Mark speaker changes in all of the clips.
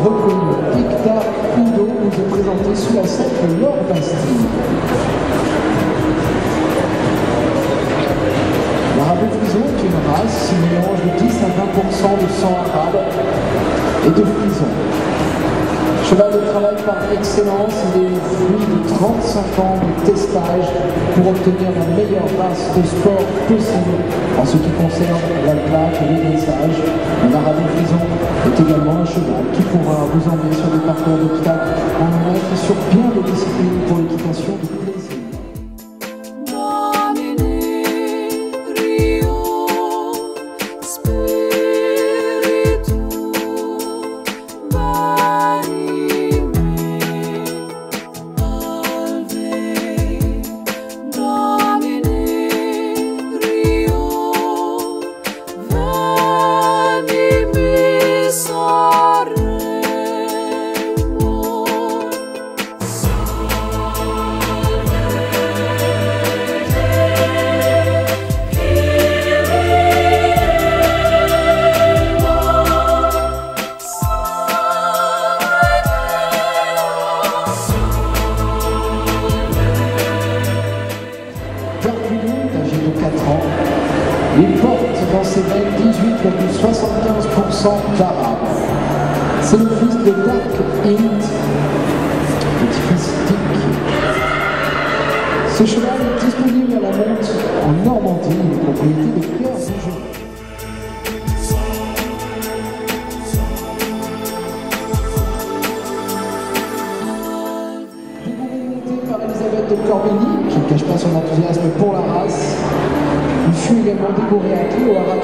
Speaker 1: reconnue Icta Udo nous est présentée sous la scène de Bastille. L'arabe frison est une race qui mélange de 10 à 20% de sang arabe et de frison. Cheval de travail par excellence, il est le fruit de 35 ans de testage pour obtenir la meilleure race de sport possible en ce qui concerne la plaque et le dressage. Un arabe prison est également un cheval qui pourra vous emmener sur des parcours d'obstacles en maître sur bien des disciplines pour l'équitation de plaisir. Il porte dans ses veines 18,75% d'arabe. C'est le fils de Dark Int, petit-fils. Ce cheval est disponible à la vente en Normandie, une propriété de Pierre Bougeot. Par Elisabeth de Corbigny, qui ne cache pas son enthousiasme pour la race. Il fut également décoré à clé au Haras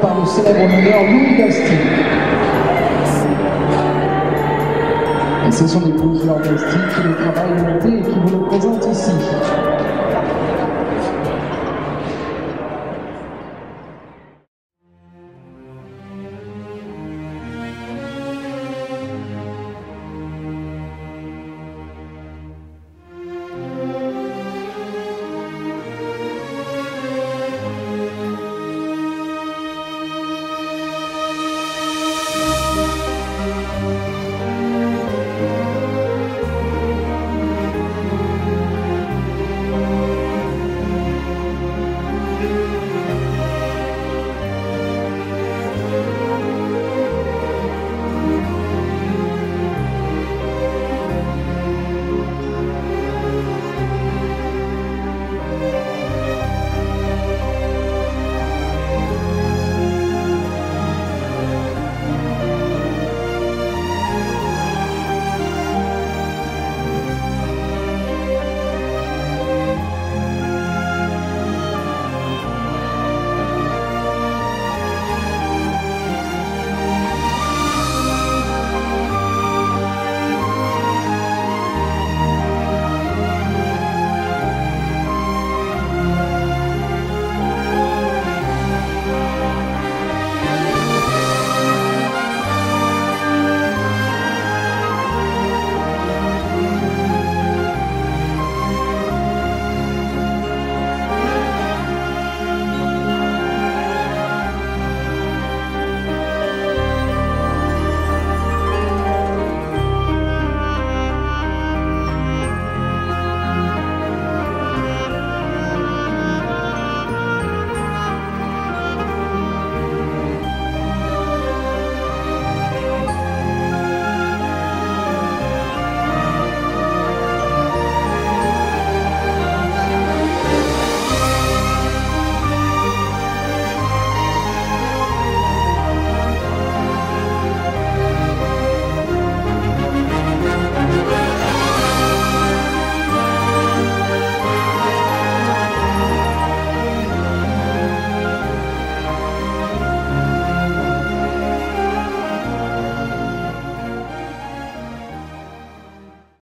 Speaker 1: par le célèbre meneur Louis Gasty. Et c'est son épouse Laure Gasty qui le travaille monté et qui